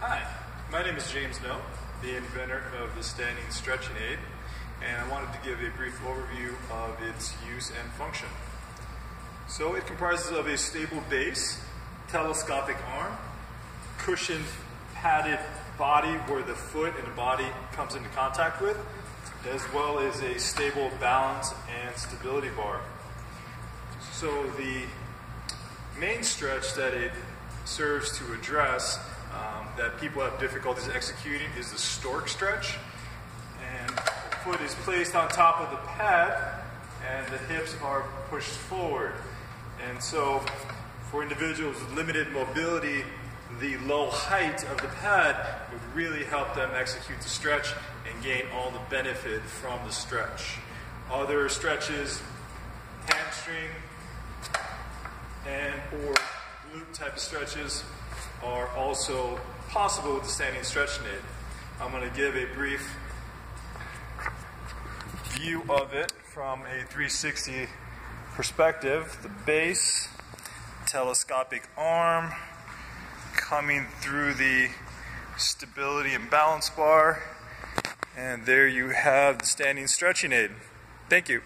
Hi, my name is James No, the inventor of the standing stretching aid, and I wanted to give a brief overview of its use and function. So it comprises of a stable base, telescopic arm, cushioned padded body where the foot and the body comes into contact with, as well as a stable balance and stability bar. So the main stretch that it serves to address um, that people have difficulties executing is the stork stretch. And the foot is placed on top of the pad and the hips are pushed forward. And so for individuals with limited mobility, the low height of the pad would really help them execute the stretch and gain all the benefit from the stretch. Other stretches, hamstring and or glute type of stretches are also possible with the standing stretch aid. I'm going to give a brief view of it from a 360 perspective. The base, telescopic arm, coming through the stability and balance bar. And there you have the standing stretching aid. Thank you.